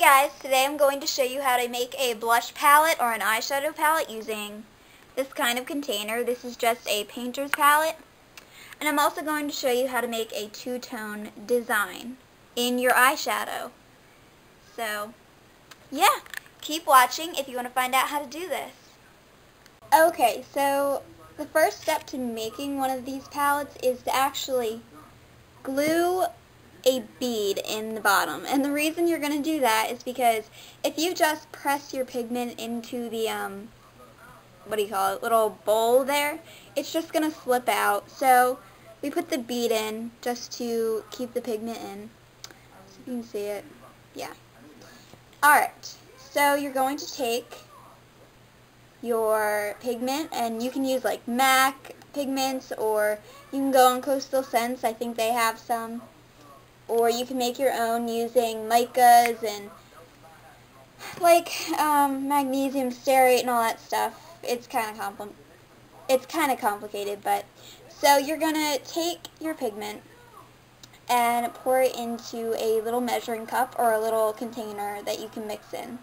guys, today I'm going to show you how to make a blush palette or an eyeshadow palette using this kind of container. This is just a painter's palette. And I'm also going to show you how to make a two-tone design in your eyeshadow. So, yeah, keep watching if you want to find out how to do this. Okay, so the first step to making one of these palettes is to actually glue a bead in the bottom. And the reason you're going to do that is because if you just press your pigment into the, um, what do you call it, little bowl there, it's just going to slip out. So we put the bead in just to keep the pigment in. So you can see it. Yeah. Alright, so you're going to take your pigment and you can use like MAC pigments or you can go on Coastal Scents. I think they have some or you can make your own using micas and like um, magnesium stearate and all that stuff. It's kind of compli it's kind of complicated, but so you're gonna take your pigment and pour it into a little measuring cup or a little container that you can mix in.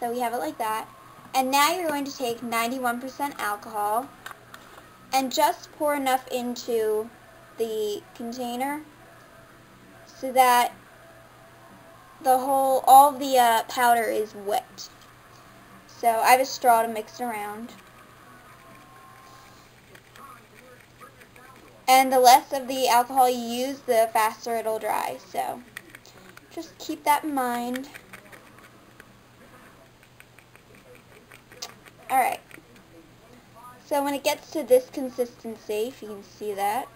So we have it like that. And now you're going to take 91% alcohol and just pour enough into the container so that the whole, all the uh, powder is wet. So I have a straw to mix around. And the less of the alcohol you use, the faster it'll dry. So just keep that in mind. Alright. So when it gets to this consistency, if you can see that,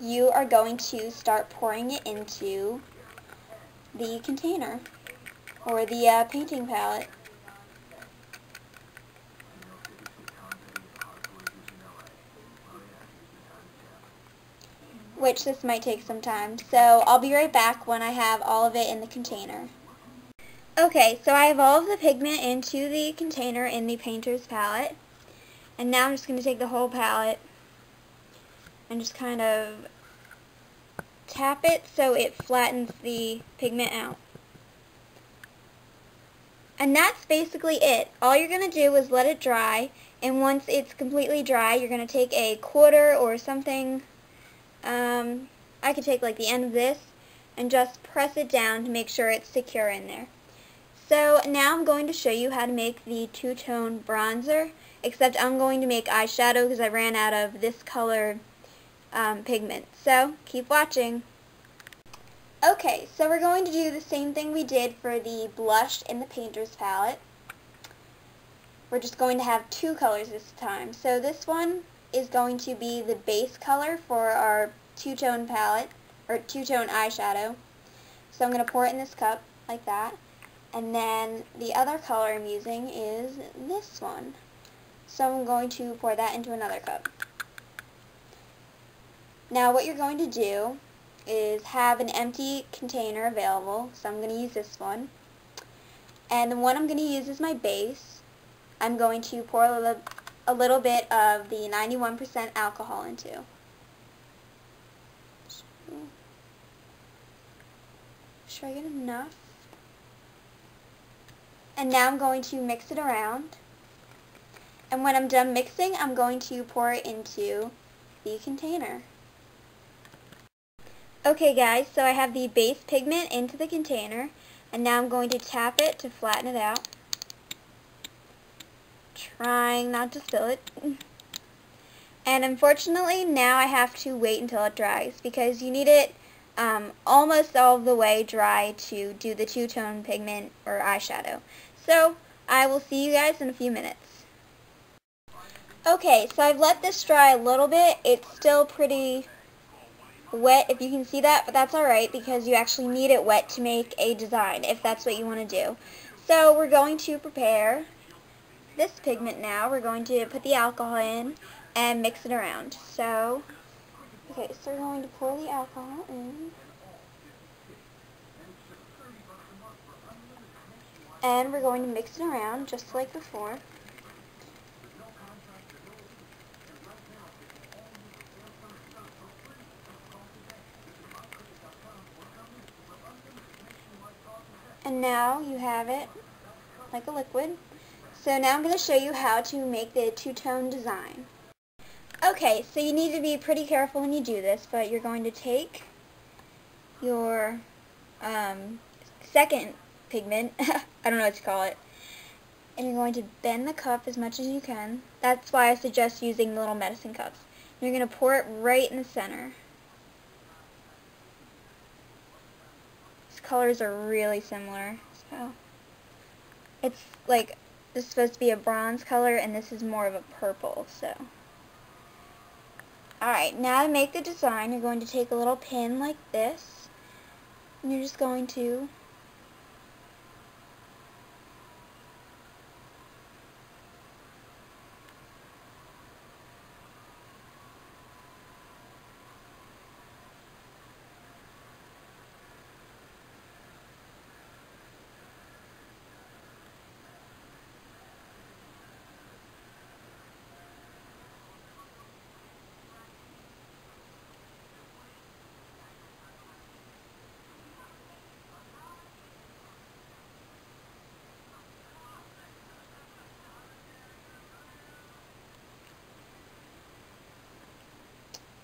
you are going to start pouring it into the container or the uh, painting palette. Which this might take some time, so I'll be right back when I have all of it in the container. Okay, so I have all of the pigment into the container in the painter's palette. And now I'm just going to take the whole palette and just kind of tap it so it flattens the pigment out. And that's basically it. All you're going to do is let it dry, and once it's completely dry, you're going to take a quarter or something, um, I could take like the end of this, and just press it down to make sure it's secure in there. So now I'm going to show you how to make the two-tone bronzer, except I'm going to make eyeshadow because I ran out of this color um, pigment. So, keep watching. Okay, so we're going to do the same thing we did for the blush in the painter's palette. We're just going to have two colors this time. So this one is going to be the base color for our two-tone palette, or two-tone eyeshadow. So I'm going to pour it in this cup, like that. And then the other color I'm using is this one. So I'm going to pour that into another cup. Now what you're going to do is have an empty container available. So I'm going to use this one. And the one I'm going to use is my base. I'm going to pour a little, a little bit of the 91% alcohol into. Should I get enough? And now I'm going to mix it around. And when I'm done mixing, I'm going to pour it into the container. Okay guys, so I have the base pigment into the container, and now I'm going to tap it to flatten it out. Trying not to spill it. And unfortunately, now I have to wait until it dries, because you need it um, almost all the way dry to do the two-tone pigment or eyeshadow. So, I will see you guys in a few minutes. Okay, so I've let this dry a little bit. It's still pretty wet if you can see that, but that's alright because you actually need it wet to make a design if that's what you want to do. So we're going to prepare this pigment now. We're going to put the alcohol in and mix it around. So, okay, so we're going to pour the alcohol in. And we're going to mix it around just like before. Now you have it like a liquid. So now I'm going to show you how to make the two-tone design. Okay, so you need to be pretty careful when you do this, but you're going to take your um, second pigment, I don't know what to call it, and you're going to bend the cup as much as you can. That's why I suggest using the little medicine cups. You're going to pour it right in the center. Colors are really similar, so. It's like this is supposed to be a bronze color and this is more of a purple, so. Alright, now to make the design, you're going to take a little pin like this, and you're just going to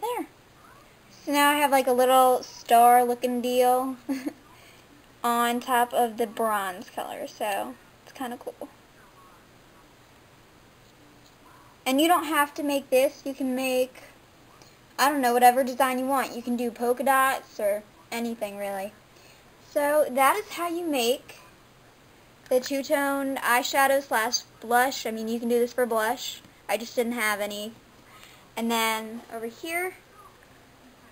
There. So now I have like a little star looking deal on top of the bronze color, so it's kind of cool. And you don't have to make this, you can make, I don't know, whatever design you want. You can do polka dots or anything really. So that is how you make the two-tone eyeshadow slash blush. I mean, you can do this for blush. I just didn't have any and then over here,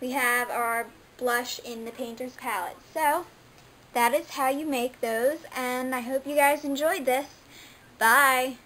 we have our blush in the painter's palette. So, that is how you make those, and I hope you guys enjoyed this. Bye!